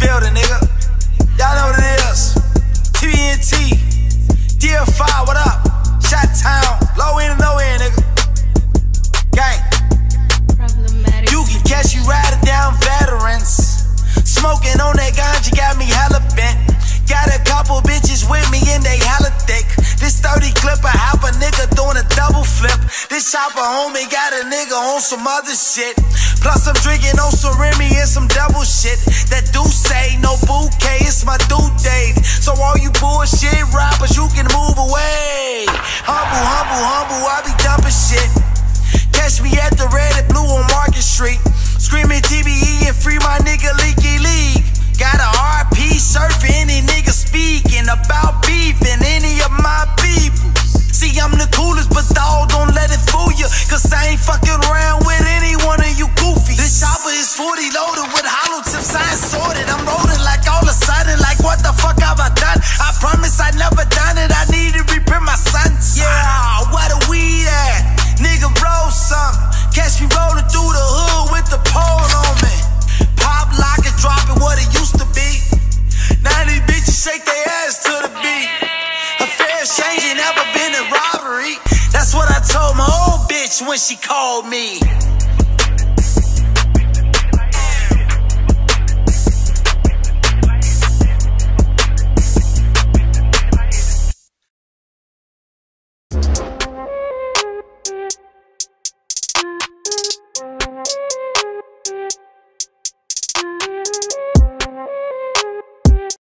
building, nigga. Y'all know what it is. TNT, DFI, what up? Shot Town, low end and low end, nigga. Gang. You can catch you riding down veterans. Smoking on that ganja got me hella bent. Got a couple bitches with me and they hella thick. This 30 clip, I have a nigga doing a double flip. This chopper homie got a nigga on some other shit. Plus, I'm drinking on some Remy Humble, I be dumping shit. Catch me at the red and blue on Market Street. Screaming TBE and free my nigga Leaky League. Got a RP surfing, any nigga speaking about beef and any of my people. See, I'm the coolest, but dog, don't let it fool you. Cause I ain't fucking around with any one of you goofies. This chopper is 40 loaded with hollow tips, I ain't sorted. I'm rolling when she called me.